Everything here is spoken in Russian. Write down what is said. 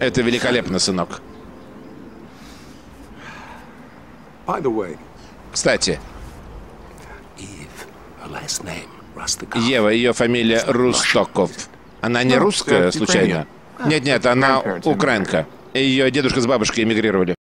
Это великолепно, сынок. Кстати, Ева, ее фамилия Рустоков. Она не русская, случайно? Нет-нет, она украинка. Ее дедушка с бабушкой эмигрировали.